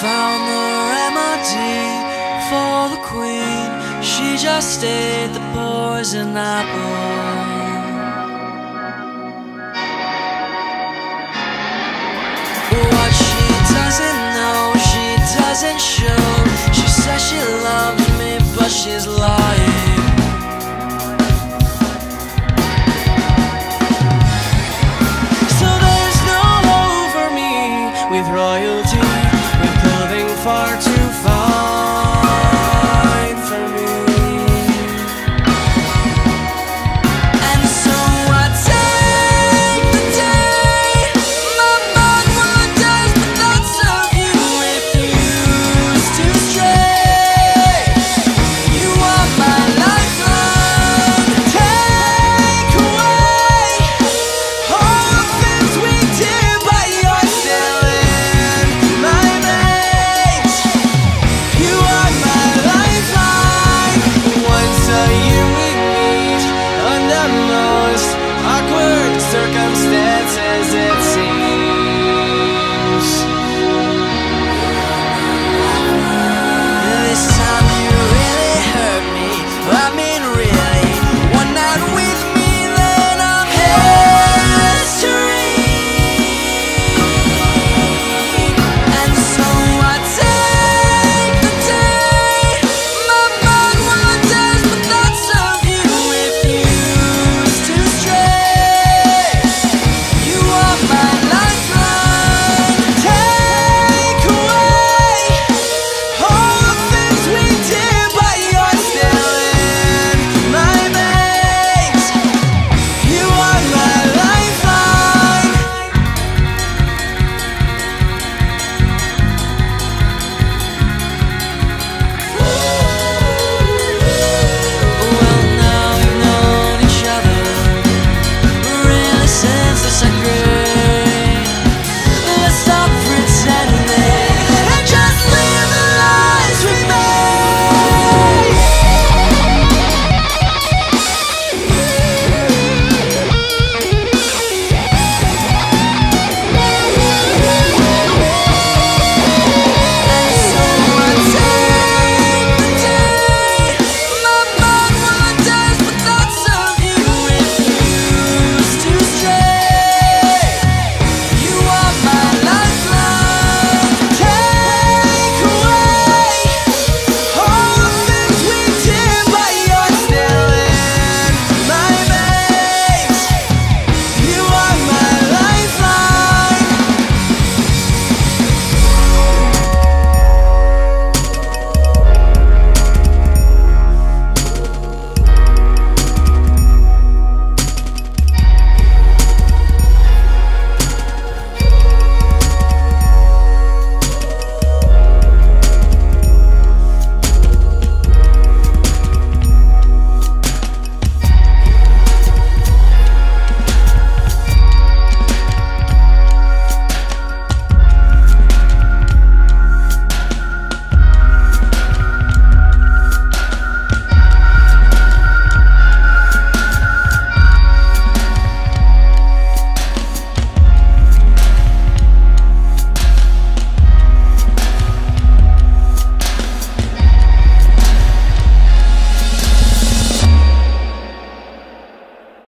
found the remedy for the queen. She just ate the poison apple. What she doesn't know, she doesn't show. She says she loves me, but she's lying.